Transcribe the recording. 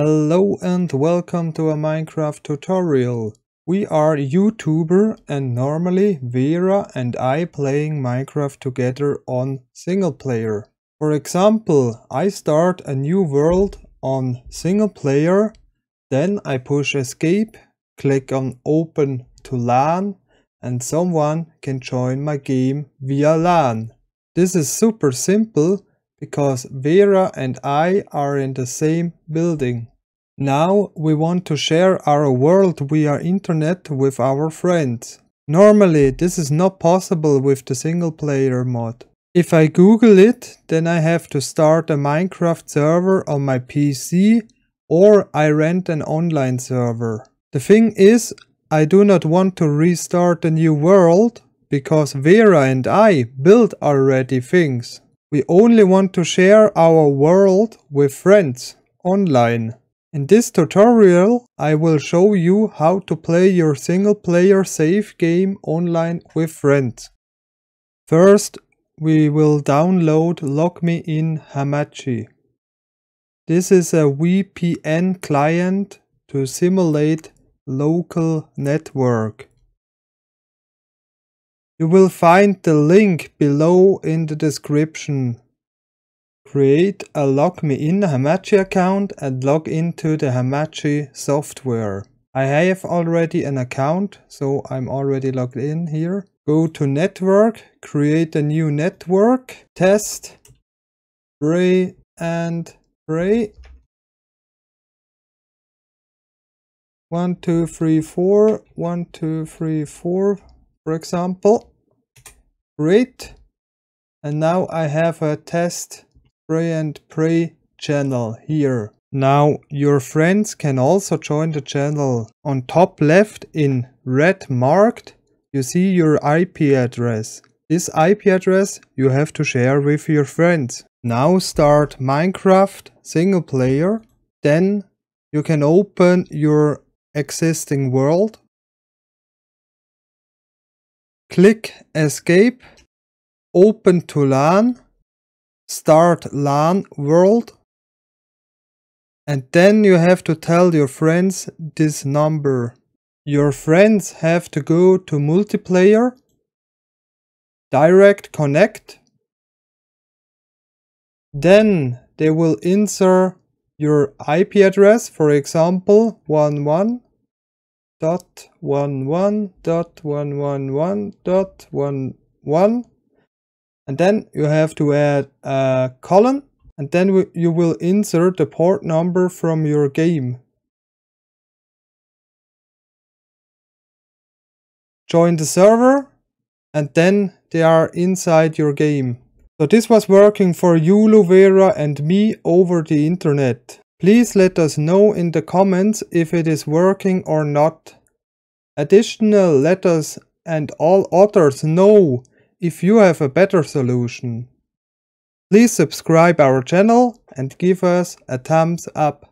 Hello and welcome to a Minecraft tutorial. We are YouTuber and normally Vera and I playing Minecraft together on single player. For example, I start a new world on single player, then I push escape, click on open to LAN and someone can join my game via LAN. This is super simple because Vera and I are in the same building. Now we want to share our world via internet with our friends. Normally this is not possible with the single player mod. If I google it, then I have to start a Minecraft server on my PC or I rent an online server. The thing is, I do not want to restart a new world because Vera and I built already things. We only want to share our world with friends online. In this tutorial I will show you how to play your single player safe game online with friends. First we will download LogMeIn in Hamachi. This is a VPN client to simulate local network. You will find the link below in the description. Create a LogMeIn Hamachi account and log into the Hamachi software. I have already an account, so I'm already logged in here. Go to network, create a new network, test, pray and pray. One, two, three, four, one, two, three, four, for example. Great. And now I have a test pray and pray channel here. Now your friends can also join the channel. On top left in red marked you see your IP address. This IP address you have to share with your friends. Now start Minecraft single player. Then you can open your existing world Click Escape, open to LAN, start LAN world, and then you have to tell your friends this number. Your friends have to go to multiplayer, direct connect, then they will insert your IP address, for example, 11 dot one one dot one one one dot one one and then you have to add a colon and then you will insert the port number from your game. Join the server and then they are inside your game. So this was working for Yulu, Vera and me over the internet. Please let us know in the comments if it is working or not. Additional let us and all others know if you have a better solution. Please subscribe our channel and give us a thumbs up.